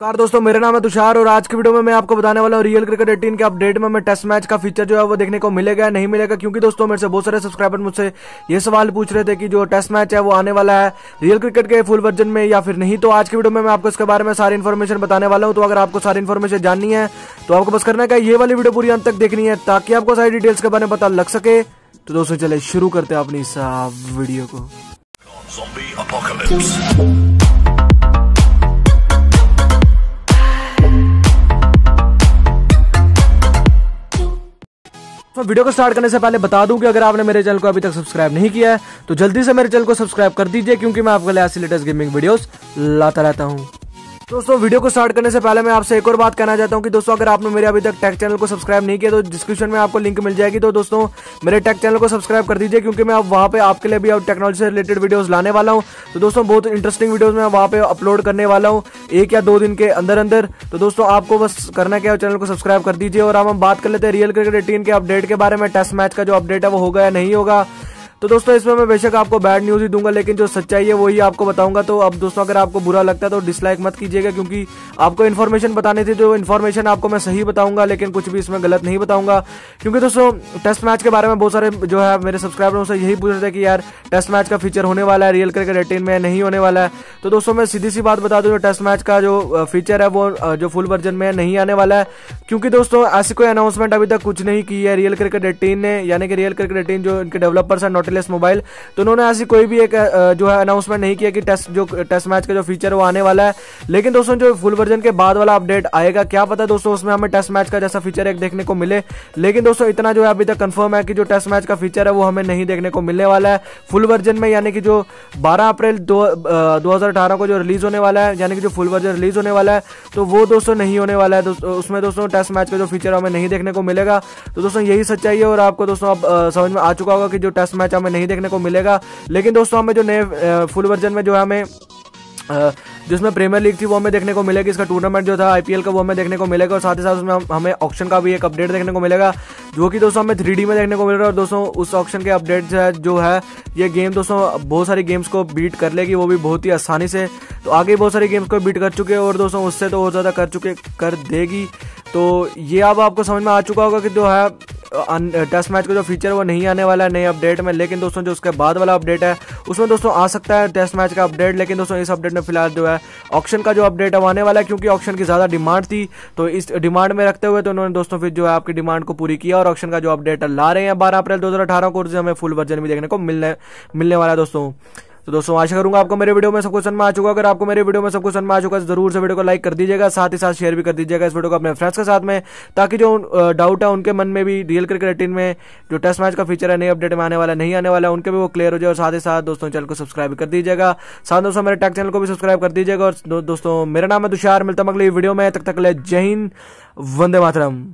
Car दोस्तों, मेरा नाम है तुषार और आज की वीडियो में मैं आपको बताने वाला हूँ रियल क्रिकेट एटीन के अपडेट में मैं टेस्ट मैच का फीचर जो है वो देखने को मिलेगा नहीं मिलेगा। क्योंकि दोस्तों, मेरे से बहुत सारे सब्सक्राइबर मुझसे ये सवाल पूछ रहे थे कि जो टेस्ट मैच है वो आने वाला है रियल क्रिकेट के फुल वर्जन में या फिर नहीं। तो आज की वीडियो में मैं आपको इसके बारे में सारी इन्फॉर्मेशन बताने वाला हूँ। तो अगर आपको सारी इन्फॉर्मेशन जाननी है तो आपको बस करना है ये वाली वीडियो पूरी अंत तक देखनी है ताकि आपको सारी डिटेल्स के बारे में पता लग सके। तो दोस्तों चले शुरू करते हैं अपनी इस वीडियो को। तो वीडियो को स्टार्ट करने से पहले बता दूँ कि अगर आपने मेरे चैनल को अभी तक सब्सक्राइब नहीं किया है तो जल्दी से मेरे चैनल को सब्सक्राइब कर दीजिए, क्योंकि मैं आपके लिए ऐसी लेटेस्ट गेमिंग वीडियोस लाता रहता हूँ। दोस्तों, वीडियो को स्टार्ट करने से पहले मैं आपसे एक और बात कहना चाहता हूँ कि दोस्तों, अगर आपने मेरे अभी तक टेक चैनल को सब्सक्राइब नहीं किया तो डिस्क्रिप्शन में आपको लिंक मिल जाएगी। तो दोस्तों, मेरे टेक चैनल को सब्सक्राइब कर दीजिए, क्योंकि मैं अब वहाँ पे आपके लिए भी अब टेक्नोलॉजी से रिलेटेड वीडियोस लाने वाला हूँ। तो दोस्तों, बहुत इंटरेस्टिंग वीडियोज़ मैं वहाँ पे अपलोड करने वाला हूँ, एक या दो दिन के अंदर अंदर तो दोस्तों, आपको बस करना क्या है चैनल को सब्सक्राइब कर दीजिए। और हम बात कर लेते हैं रियल क्रिकेट एटीन के अपडेट के बारे में टेस्ट मैच का जो अपडेट है, वो होगा या नहीं होगा। तो दोस्तों इसमें मैं बेशक आपको बैड न्यूज़ ही दूँगा, लेकिन जो सच्चाई है वही आपको बताऊँगा। तो अब दोस्तों, अगर आपको बुरा लगता है तो डिसलाइक मत कीजिएगा, क्योंकि आपको इन्फॉर्मेशन बताने थी, जो इन्फॉर्मेशन आपको मैं सही बताऊँगा, लेकिन कुछ भी इसमें गलत नहीं बताऊँगा। क्योंकि दोस्तों टेस्ट मैच के बारे में बहुत सारे जो है, मेरे सब्सक्राइबरों से यही पूछ रहे थे कि यार टेस्ट मैच का फीचर होने वाला है रियल क्रिकेट एटीन में नहीं होने वाला है। तो दोस्तों, मैं सीधी सी बात बता दूँ टेस्ट मैच का जो फीचर है, वो जो फुल वर्जन में नहीं आने वाला है। क्योंकि दोस्तों, ऐसी कोई अनाउंसमेंट अभी तक कुछ नहीं की है रियल क्रिकेट एटीन ने, यानी कि रियल क्रिकेट एटीन जो इनके डेवलपर्स है नोटिलेस मोबाइल तो उन्होंने ऐसी कोई भी एक जो है अनाउंसमेंट नहीं किया कि टेस्ट जो टेस्ट मैच का जो फीचर वो आने वाला है। लेकिन दोस्तों, जो फुल वर्जन के बाद वाला अपडेट आएगा, क्या पता दोस्तों उसमें हमें टेस्ट मैच का जैसा फीचर एक देखने को मिले। लेकिन दोस्तों, इतना जो है अभी तक कंफर्म है कि जो टेस्ट मैच का फीचर है वो हमें नहीं देखने को मिलने वाला है। फुल वर्जन में यानी कि जो 12 अप्रैल दो को जो रिलीज़ होने वाला है, यानी कि जो फुल वर्जन रिलीज़ होने वाला है तो वो दोस्तों नहीं होने वाला है। उसमें दोस्तों टेस्ट मैच का जो फीचर हमें नहीं देखने को मिलेगा। तो दोस्तों, यही सच्चाई है और आपको दोस्तों अब समझ में आ चुका होगा कि जो टेस्ट मैच हमें नहीं देखने को मिलेगा। लेकिन दोस्तों, हमें जो नए फुल वर्जन में जो है हमें जिसमें प्रीमियर लीग थी, वो हमें देखने को मिलेगी। इसका टूर्नामेंट जो था आईपीएल का, वो हमें देखने को मिलेगा। और साथ ही साथ उसमें हमें ऑप्शन का भी एक अपडेट देखने को मिलेगा, जो कि दोस्तों हमें थ्री में देखने को मिल रहा है। और दोस्तों, उस ऑप्शन के अपडेट है जो है, ये गेम दोस्तों, बहुत सारी गेम्स को बीट कर लेगी। वो भी बहुत ही आसानी से। तो आगे बहुत सारी गेम्स को बीट कर चुके और दोस्तों, उससे तो और ज़्यादा कर चुके, कर देगी। तो ये अब आपको समझ में आ चुका होगा कि जो है टेस्ट मैच का जो फीचर वो नहीं आने वाला है नए अपडेट में। लेकिन दोस्तों, जो उसके बाद वाला अपडेट है, उसमें दोस्तों आ सकता है टेस्ट मैच का अपडेट लेकिन दोस्तों, इस अपडेट में फ़िलहाल जो है ऑप्शन का जो अपडेट है वो आने वाला है, क्योंकि ऑप्शन की ज़्यादा डिमांड थी। तो इस डिमांड में रखते हुए तो उन्होंने दोस्तों, फिर जो है आपकी डिमांड को पूरी किया और ऑप्शन का जो अपडेट ला रहे हैं बारह अप्रैल दो हज़ार अठारह को हमें फुल वर्जन भी देखने को मिलने मिलने वाला है दोस्तों। तो दोस्तों, आशा करूँगा आपको मेरे वीडियो में सब कुछ समझ आ चुका अगर आपको मेरे वीडियो में सब कुछ समझ आ चुका है ज़रूर से वीडियो को लाइक कर दीजिएगा, साथ ही साथ शेयर भी कर दीजिएगा इस वीडियो को अपने फ्रेंड्स के साथ में, ताकि जो डाउट है उनके मन में भी रियल क्रिकेट एटीन में, जो टेस्ट मैच का फीचर है, नई अपडेट में आने वाला, नहीं आने वाला, उनके भी वो क्लियर हो जाए, और साथ ही साथ दोस्तों चैनल को सब्सक्राइब कर दीजिएगा। साथ दोस्तों, मेरे टैग चैनल को भी सब्सक्राइब कर दीजिएगा, और दोस्तों, मेरा नाम है तुषार, मिलता अगली वीडियो में तक तक ले जय हिंद, वंदे मातरम।